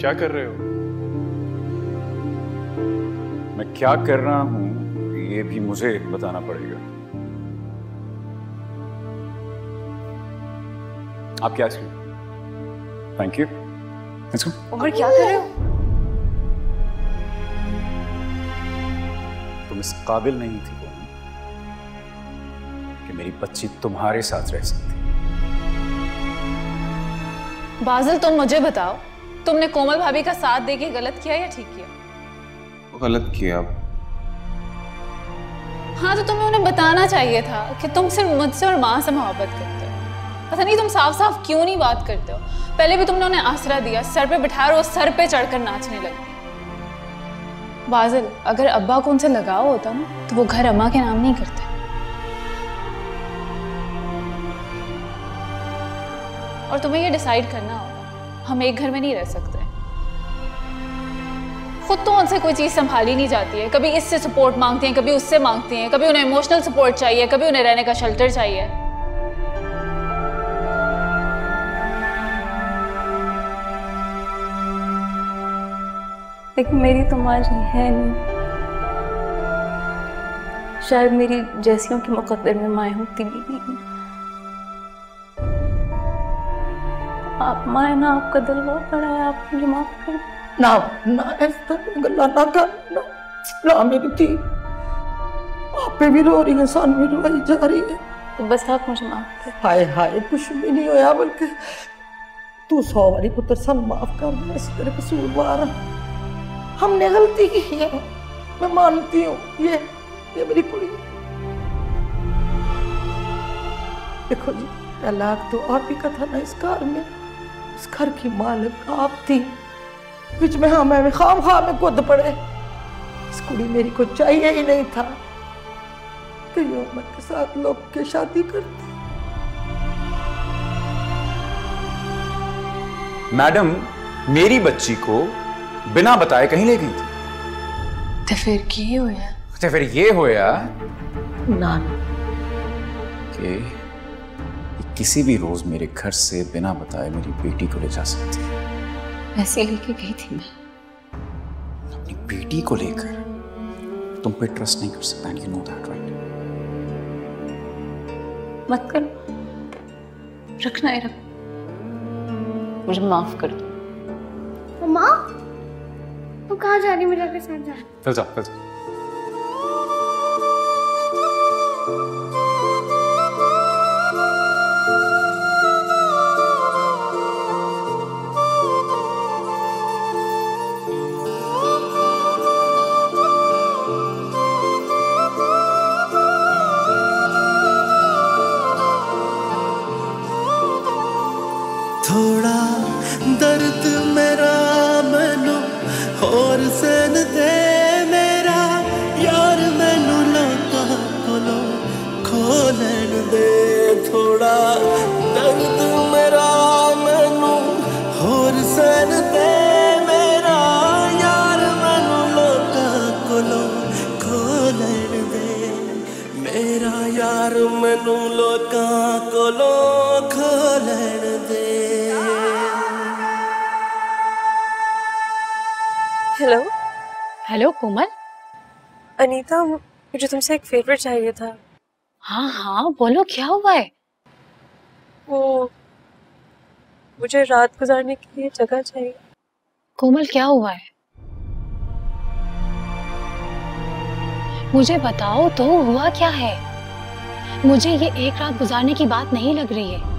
क्या कर रहे हो? मैं क्या कर रहा हूँ, ये भी मुझे बताना पड़ेगा। आप क्या थैंक यू उमर क्या कर रहे हो तुम इस काबिल नहीं थी कि मेरी बच्ची तुम्हारे साथ रह सकती बादल तुम मुझे बताओ तुमने कोमल भाभी का साथ देके गलत किया या ठीक किया? गलत किया। हाँ तो तुम्हें उन्हें बताना चाहिए था कि तुम सिर्फ़ मुझसे और माँ से मोहब्बत करते हो। पता नहीं, तुम साफ़ साफ़ क्यों नहीं बात करते हो? पहले भी तुमने उन्हें आसरा दिया, सर पे बिठाया और वो सर पे चढ़कर नाचने लगी। बादल अगर अब्बा को उनसे लगाव होता ना तो वो घर अम्मा के नाम नहीं करते। और तुम्हें ये डिसाइड करना होगा, हम एक घर में नहीं रह सकते। खुद तो उनसे कोई चीज़ संभाली नहीं जाती है। कभी इससे सपोर्ट मांगती हैं, कभी उससे मांगती हैं, कभी उन्हें इमोशनल सपोर्ट चाहिए, कभी उन्हें रहने का शेल्टर चाहिए। लेकिन मेरी तो माँ जी है नहीं। शायद मेरी जैसियों के मुकद्दर में माएँ होती भी नहीं। आप माए ना आपका दिल बहुत बड़ा है आप मुझे माफ़ कर ना ना तरह गल्ला ना कर ना ना मेरी थी आपे भी रो रही है सन भी रोई जा रही है। तो बस आप मुझे माफ़ कर हाय हाय कुछ भी नहीं होया बल्कि तू सौ बारी पुत्र सन माफ़ कर मैं इस तेरे कसूरवार हूँ। हमने गलती की है। मैं मानती हूँ, ये ये मेरी कुड़ी देखो जी, तलाक तो आप ही का था ना इस घर में। इस घर की मालिक आप थी। बीच में हाँ मैं खाम खा में कूद पड़े। इस कुड़ी मेरी को चाहिए ही नहीं था। कि ये उम्र के साथ लोग के शादी करते। मैडम, मेरी बच्ची को बिना बताए कहीं ले गई थी। तो फिर की होया तो फिर ये होया ना। कि किसी भी रोज मेरे घर से बिना बताए मेरी बेटी को ले जा सकती है। ऐसे लेके गई थी मैं। अपनी बेटी को लेकर तुम पे ट्रस्ट नहीं कर सकता यू नो दैट राइट मत करो। रखना है रख। मुझे माफ़ कर दो। माँ तुम कहाँ जा रही मेरा के साथ जा चल जा चल जा। होर सैन दे मेरा यार मैनू लोका कोलो खोलन दे थोड़ा दर्द मेरा मैनू होर सैन दे मेरा यार मैनू लोका कोलो खोलन दे मेरा यार मैनू लोका कोलो खोलन दे हेलो हेलो कोमल। अनीता मुझे तुमसे एक फेवर चाहिए था। हाँ हाँ बोलो क्या हुआ है? वो मुझे रात गुजारने के लिए जगह चाहिए। कोमल क्या हुआ है? मुझे बताओ तो हुआ क्या है? मुझे ये एक रात गुजारने की बात नहीं लग रही है।